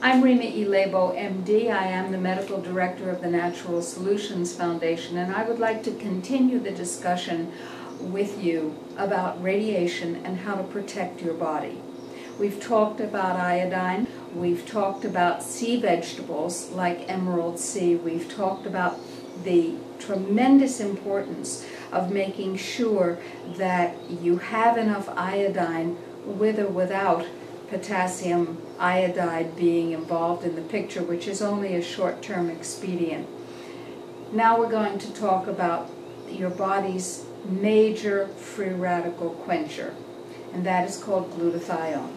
I'm Rima Laibow, MD. I am the Medical Director of the Natural Solutions Foundation, and I would like to continue the discussion with you about radiation and how to protect your body. We've talked about iodine, we've talked about sea vegetables like emerald sea, we've talked about the tremendous importance of making sure that you have enough iodine with or without potassium iodide being involved in the picture, which is only a short-term expedient. Now we're going to talk about your body's major free radical quencher, and that is called glutathione.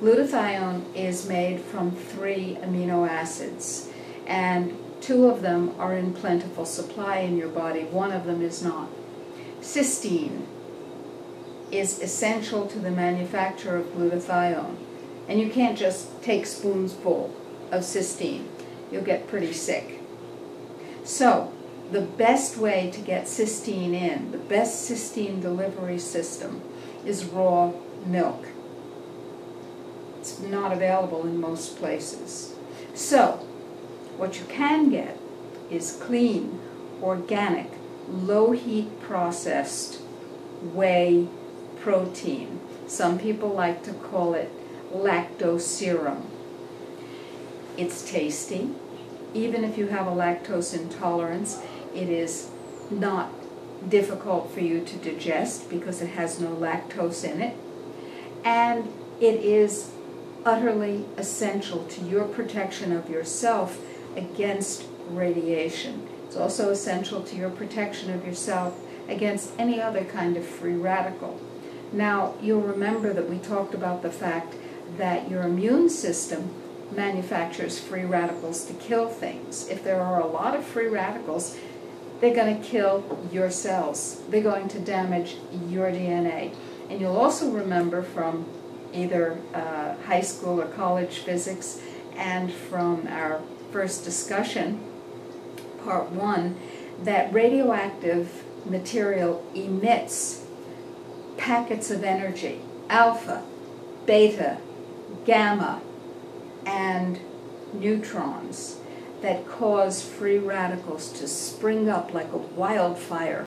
Glutathione is made from three amino acids, and two of them are in plentiful supply in your body, one of them is not. Cysteine is essential to the manufacture of glutathione. And you can't just take spoonsful of cysteine. You'll get pretty sick. So, the best way to get cysteine in, the best cysteine delivery system, is raw milk. It's not available in most places. So, what you can get is clean, organic, low heat processed whey protein. Some people like to call it lactose serum. It's tasty. Even if you have a lactose intolerance, it is not difficult for you to digest because it has no lactose in it. And it is utterly essential to your protection of yourself against radiation. It's also essential to your protection of yourself against any other kind of free radical. Now, you'll remember that we talked about the fact that your immune system manufactures free radicals to kill things. If there are a lot of free radicals, they're going to kill your cells. They're going to damage your DNA. And you'll also remember from either uh, high school or college physics and from our first discussion, part one, that radioactive material emits packets of energy, alpha, beta, gamma, and neutrons that cause free radicals to spring up like a wildfire.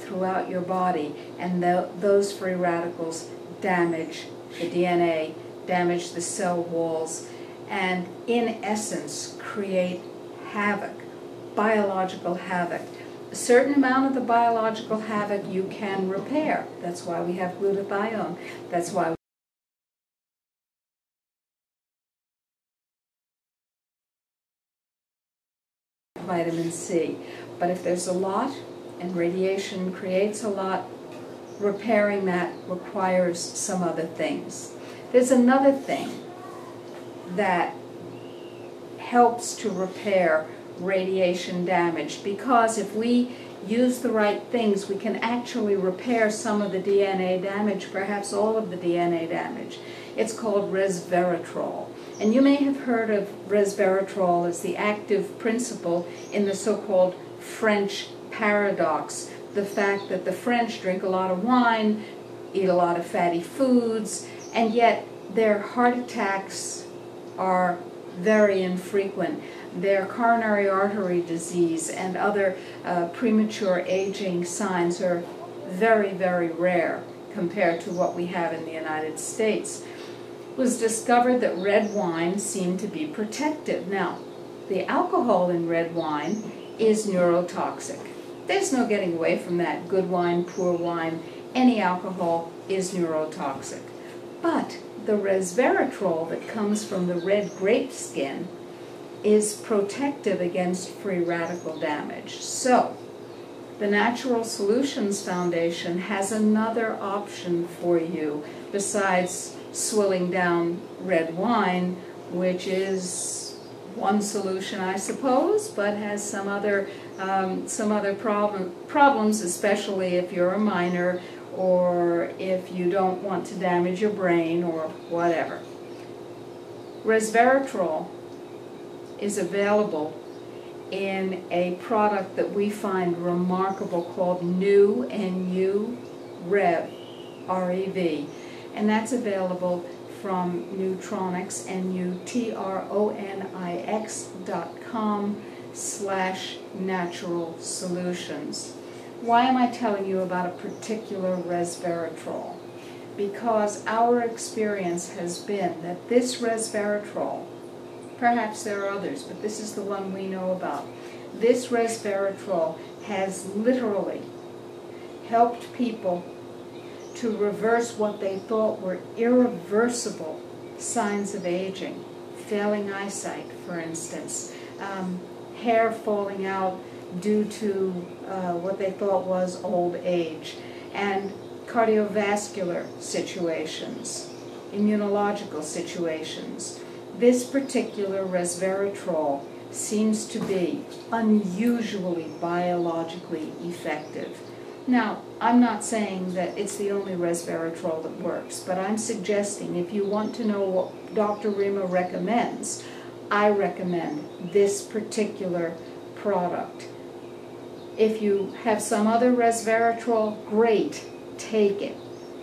throughout your body and those free radicals damage the DNA, damage the cell walls, and in essence create havoc, biological havoc. A certain amount of the biological havoc you can repair. That's why we have glutathione. That's why vitamin C. But if there's a lot, and radiation creates a lot, repairing that requires some other things. There's another thing that helps to repair radiation damage because if we use the right things, we can actually repair some of the DNA damage, perhaps all of the DNA damage. It's called resveratrol. And you may have heard of resveratrol as the active principle in the so-called French paradox, the fact that the French drink a lot of wine, eat a lot of fatty foods, and yet their heart attacks are very infrequent. Their coronary artery disease and other uh, premature aging signs are very, very rare compared to what we have in the United States. It was discovered that red wine seemed to be protective. Now, the alcohol in red wine is neurotoxic. There's no getting away from that. Good wine, poor wine, any alcohol is neurotoxic. But the resveratrol that comes from the red grape skin is protective against free radical damage. So, the Natural Solutions Foundation has another option for you besides swilling down red wine, which is one solution, I suppose, but has some other um, some other problem, problems, especially if you're a minor or if you don't want to damage your brain or whatever. Resveratrol is available in a product that we find remarkable called NU, N-U, REV, R-E-V, and that's available from Nutronix, N-U-T-R-O-N-I-X dot com slash natural solutions. Why am I telling you about a particular resveratrol? Because our experience has been that this resveratrol, perhaps there are others, but this is the one we know about, this resveratrol has literally helped people to reverse what they thought were irreversible signs of aging, failing eyesight, for instance, um, hair falling out due to uh, what they thought was old age, and cardiovascular situations, immunological situations. This particular resveratrol seems to be unusually biologically effective. Now, I'm not saying that it's the only resveratrol that works, but I'm suggesting if you want to know what Dr. Rima recommends, I recommend this particular product. If you have some other resveratrol, great, take it.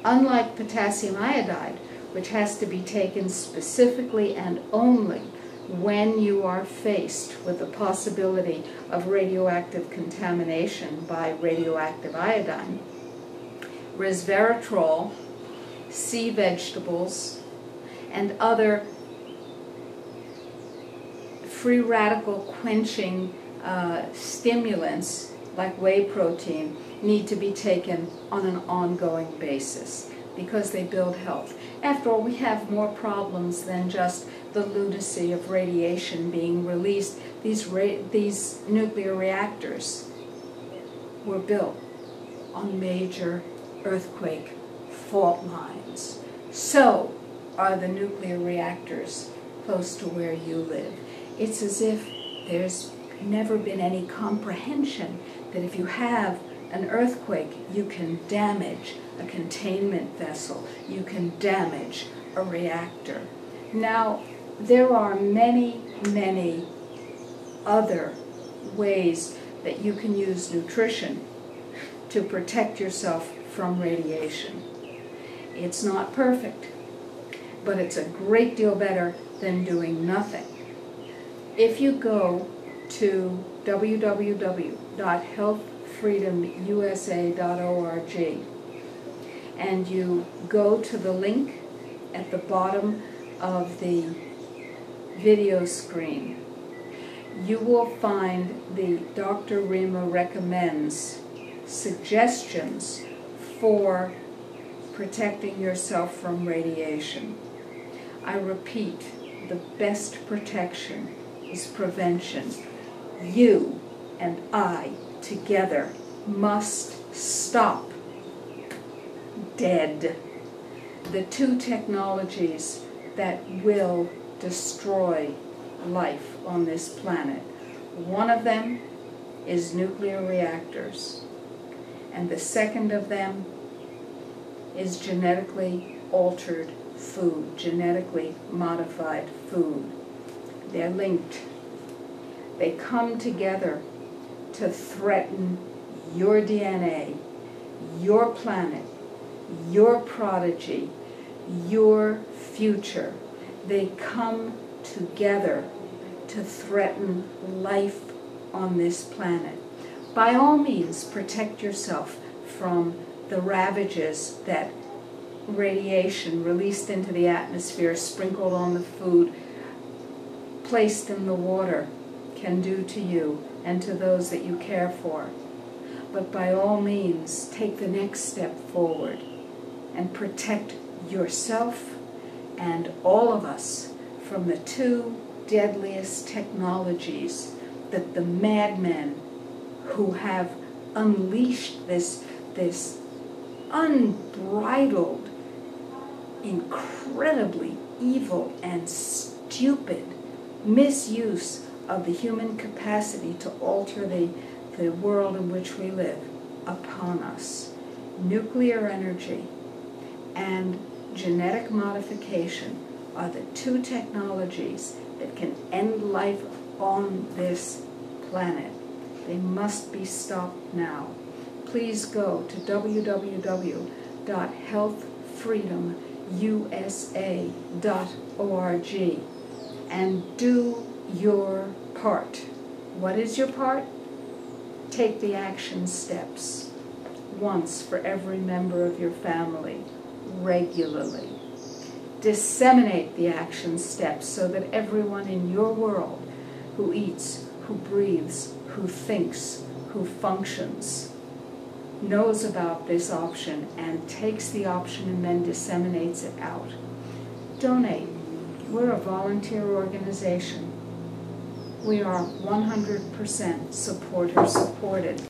Unlike potassium iodide, which has to be taken specifically and only when you are faced with the possibility of radioactive contamination by radioactive iodine. Resveratrol, sea vegetables, and other free radical quenching uh, stimulants like whey protein need to be taken on an ongoing basis because they build health. After all, we have more problems than just the lunacy of radiation being released. These, these nuclear reactors were built on major earthquake fault lines. So are the nuclear reactors close to where you live. It's as if there's never been any comprehension that if you have an earthquake, you can damage a containment vessel, you can damage a reactor. Now, there are many, many other ways that you can use nutrition to protect yourself from radiation. It's not perfect, but it's a great deal better than doing nothing. If you go to www.healthfreedomusa.org and you go to the link at the bottom of the video screen, you will find the Dr. Rima recommends suggestions for protecting yourself from radiation. I repeat, the best protection is prevention. You and I together must stop dead the two technologies that will destroy life on this planet. One of them is nuclear reactors, and the second of them is genetically altered food, genetically modified food. They're linked. They come together to threaten your DNA, your planet, your prodigy, your future. They come together to threaten life on this planet. By all means, protect yourself from the ravages that radiation released into the atmosphere, sprinkled on the food, placed in the water can do to you and to those that you care for. But by all means, take the next step forward and protect yourself and all of us from the two deadliest technologies that the madmen who have unleashed this, this unbridled, incredibly evil and stupid misuse of the human capacity to alter the, the world in which we live upon us. Nuclear energy and genetic modification are the two technologies that can end life on this planet. They must be stopped now. please go to www.healthfreedomusa.org and do your part. What is your part? Take the action steps once for every member of your family, regularly. Disseminate the action steps so that everyone in your world who eats, who breathes, who thinks, who functions, knows about this option and takes the option and then disseminates it out. Donate. We're a volunteer organization. We are 100% supporter supported.